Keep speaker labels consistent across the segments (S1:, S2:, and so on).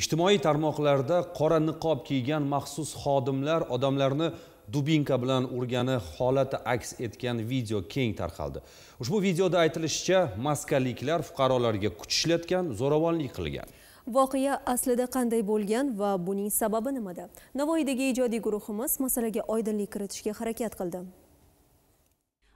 S1: ijtimoiy tarmoqlarda qora niqob kiygan maxsus xodimlar odamlarni dubinka bilan urgani holati aks etgan video keng tarqaldi. Ushbu videoda aytilishicha maskaliklar fuqarolarga kuch ishlatgan zo'ravonlik qilgan.
S2: Voqea aslida qanday bo'lgan va buning sababi nimada? Navoiydagi ijodiy guruhimiz masalaga oydinlik kiritishga harakat qildi.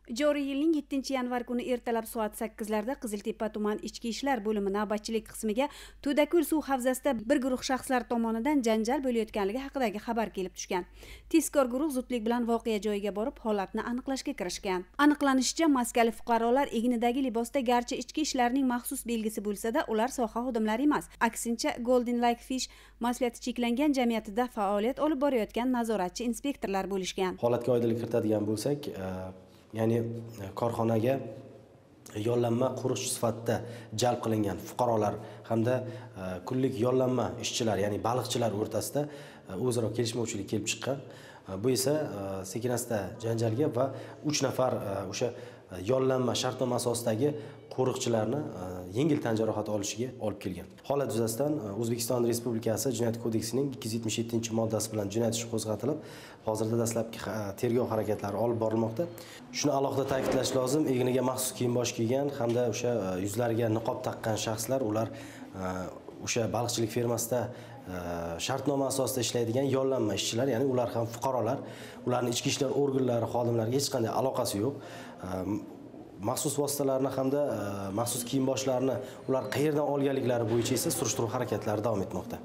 S3: Joriy yilning 7 yanvar kuni ertalab soat 8 larda qiziltepa tuman ichki ishlar bo'limi navbatchilik qismiga to'dakul suv havzasida bir guruh shaxslar tomonidan janjal bo'layotganligi haqidagi xabar kelib tushgan. Tezkor guruh zudlik bilan voqea joyiga borib holatni aniqlashga kirishgan. Aniqlanishicha maskali fuqarolar egnidagi libosda garchi ichki ishlarning maxsus belgisi bo'lsa-da ular soha xodimlari emas. Aksincha golden like fish mas'uliyati cheklangan jamiyatida faoliyat olib borayotgan nazoratchi inspektorlar bo'lishgan.
S4: Holatga oydinlik kiritadigan bo'lsak e, ya'ni e, korxonaga yollanma qurish sifatida jalb qilingan fuqarolar hamda e, kunlik yollanma ishchilar ya'ni baliqchilar o'rtasida e, o'zaro kelishmovchilik kelib chiqqan. Bu esa sekin asta janjalga va uch nafar o'sha E, yollanma shartnoma asosidagi qo'riqchilarni e, yengil tan jarohati olishiga olib kelgan. Holat yuzasidan e, o'zbekiston respublikasi jinoyat kodeksining ikki yuz yetmish yettinchi moddasi bilan jinoyat ishi qo'zg'atilib hozirda dastlabki tergov harakatlari olib borilmoqda. Shuni alohida ta'kidlash lozim egniga maxsus kiyim bosh kiygan hamda o'sha yuzlariga niqob taqqan shaxslar ular o'sha baliqchilik fermasida shartnoma asosida ishlaydigan yollanma ishchilar ya'ni ular ham fuqarolar. Ularni ichki ishlar organlari xodimlariga hech qanday aloqasi yo'q. Maxsus vositalarni hamda e, maxsus kiyim boshlarni ular qayerdan olganliklari bo'yicha esa surishtiruv harakatlari davom etmoqda.